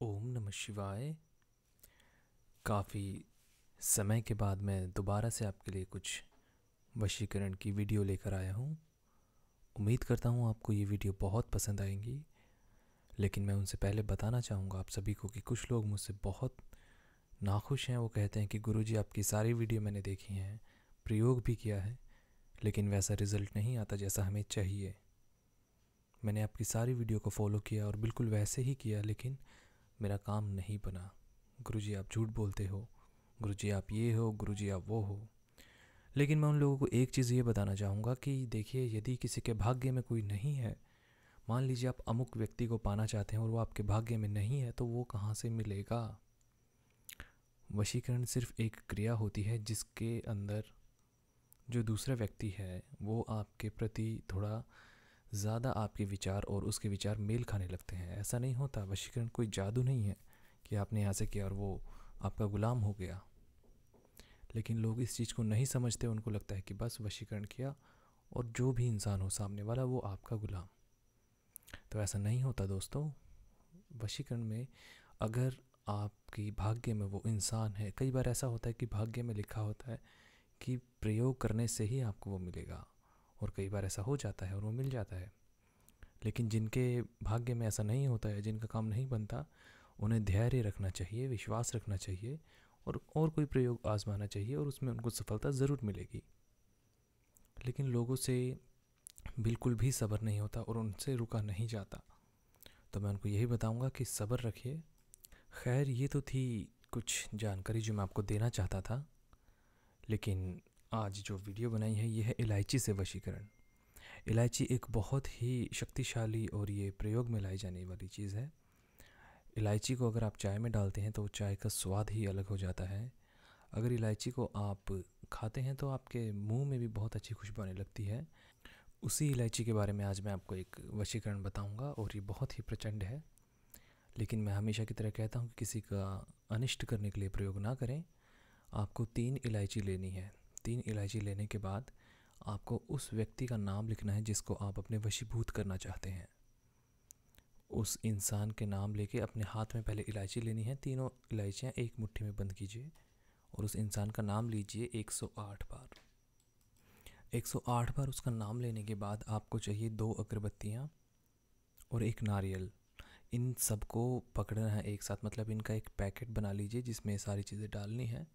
ओम नमः शिवाय। काफ़ी समय के बाद मैं दोबारा से आपके लिए कुछ वशीकरण की वीडियो लेकर आया हूँ। उम्मीद करता हूँ आपको ये वीडियो बहुत पसंद आएँगी। लेकिन मैं उनसे पहले बताना चाहूँगा आप सभी को कि कुछ लोग मुझसे बहुत नाखुश हैं। वो कहते हैं कि गुरुजी, आपकी सारी वीडियो मैंने देखी हैं, प्रयोग भी किया है, लेकिन वैसा रिज़ल्ट नहीं आता जैसा हमें चाहिए। मैंने आपकी सारी वीडियो को फॉलो किया और बिल्कुल वैसे ही किया, लेकिन मेरा काम नहीं बना। गुरुजी, आप झूठ बोलते हो। गुरुजी, आप ये हो। गुरुजी, आप वो हो। लेकिन मैं उन लोगों को एक चीज़ ये बताना चाहूँगा कि देखिए, यदि किसी के भाग्य में कोई नहीं है, मान लीजिए आप अमुक व्यक्ति को पाना चाहते हैं और वो आपके भाग्य में नहीं है तो वो कहाँ से मिलेगा? वशीकरण सिर्फ़ एक क्रिया होती है जिसके अंदर जो दूसरा व्यक्ति है, वो आपके प्रति थोड़ा ज़्यादा आपके विचार और उसके विचार मेल खाने लगते हैं। ऐसा नहीं होता, वशीकरण कोई जादू नहीं है कि आपने यहाँ से किया और वो आपका गुलाम हो गया। लेकिन लोग इस चीज़ को नहीं समझते, उनको लगता है कि बस वशीकरण किया और जो भी इंसान हो सामने वाला, वो आपका गुलाम। तो ऐसा नहीं होता दोस्तों। वशीकरण में अगर आपकी भाग्य में वो इंसान है, कई बार ऐसा होता है कि भाग्य में लिखा होता है कि प्रयोग करने से ही आपको वो मिलेगा। और कई बार ऐसा हो जाता है और वो मिल जाता है। लेकिन जिनके भाग्य में ऐसा नहीं होता है जिनका काम नहीं बनता, उन्हें धैर्य रखना चाहिए, विश्वास रखना चाहिए और और कोई प्रयोग आजमाना चाहिए और उसमें उनको सफलता ज़रूर मिलेगी। लेकिन लोगों से बिल्कुल भी सब्र नहीं होता और उनसे रुका नहीं जाता। तो मैं उनको यही बताऊँगा कि सब्र रखिए। खैर, ये तो थी कुछ जानकारी जो मैं आपको देना चाहता था, लेकिन आज जो वीडियो बनाई है, ये है इलायची से वशीकरण। इलायची एक बहुत ही शक्तिशाली और ये प्रयोग में लाई जाने वाली चीज़ है। इलायची को अगर आप चाय में डालते हैं तो चाय का स्वाद ही अलग हो जाता है। अगर इलायची को आप खाते हैं तो आपके मुँह में भी बहुत अच्छी खुशबू आने लगती है। उसी इलायची के बारे में आज मैं आपको एक वशीकरण बताऊँगा, और ये बहुत ही प्रचंड है। लेकिन मैं हमेशा की तरह कहता हूँ कि किसी का अनिष्ट करने के लिए प्रयोग ना करें। आपको तीन इलायची लेनी है। तीन इलायची लेने के बाद आपको उस व्यक्ति का नाम लिखना है जिसको आप अपने वशीभूत करना चाहते हैं। उस इंसान के नाम लेके अपने हाथ में पहले इलायची लेनी है। तीनों इलायचियाँ एक मुट्ठी में बंद कीजिए और उस इंसान का नाम लीजिए 108 बार। 108 बार उसका नाम लेने के बाद आपको चाहिए दो अगरबत्तियाँ और एक नारियल। इन सबको पकड़ना है एक साथ। मतलब इनका एक पैकेट बना लीजिए जिसमें सारी चीज़ें डालनी है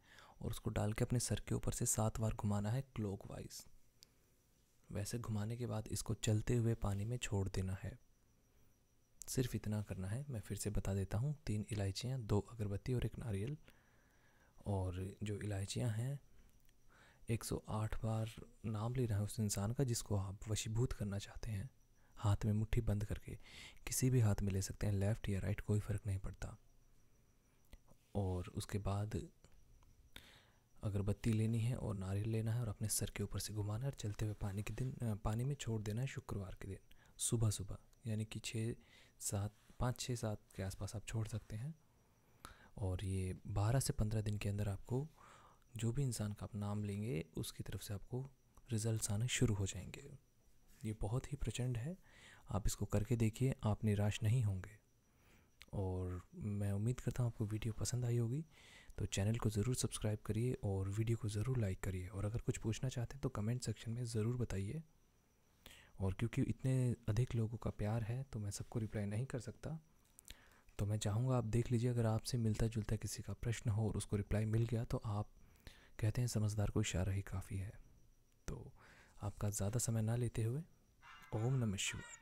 और उसको डाल के अपने सर के ऊपर से सात बार घुमाना है क्लोक वाइज वैसे घुमाने के बाद इसको चलते हुए पानी में छोड़ देना है। सिर्फ़ इतना करना है। मैं फिर से बता देता हूँ, तीन इलायचियाँ, दो अगरबत्ती और एक नारियल। और जो इलायचियाँ हैं 108 बार नाम लेना है उस इंसान का जिसको आप वशीभूत करना चाहते हैं। हाथ में मुट्ठी बंद करके किसी भी हाथ में ले सकते हैं लेफ़्ट या राइट कोई फ़र्क नहीं पड़ता। और उसके बाद अगरबत्ती लेनी है और नारियल लेना है और अपने सर के ऊपर से घुमाना है और चलते हुए पानी के दिन पानी में छोड़ देना है शुक्रवार के दिन, सुबह सुबह। यानी कि छः सात, पाँच, छः सात के आसपास आप छोड़ सकते हैं। और ये बारह से पंद्रह दिन के अंदर आपको जो भी इंसान का आप नाम लेंगे, उसकी तरफ़ से आपको रिज़ल्ट आने शुरू हो जाएँगे। ये बहुत ही प्रचंड है। आप इसको करके देखिए, आप निराश नहीं होंगे। और मैं उम्मीद करता हूँ आपको वीडियो पसंद आई होगी तो चैनल को ज़रूर सब्सक्राइब करिए और वीडियो को ज़रूर लाइक करिए। और अगर कुछ पूछना चाहते हैं तो कमेंट सेक्शन में ज़रूर बताइए। और क्योंकि इतने अधिक लोगों का प्यार है तो मैं सबको रिप्लाई नहीं कर सकता। तो मैं चाहूँगा आप देख लीजिए, अगर आपसे मिलता जुलता किसी का प्रश्न हो और उसको रिप्लाई मिल गया तो आप कहते हैं, समझदार को इशारा ही काफ़ी है। तो आपका ज़्यादा समय ना लेते हुए, ओम नमः शिवाय।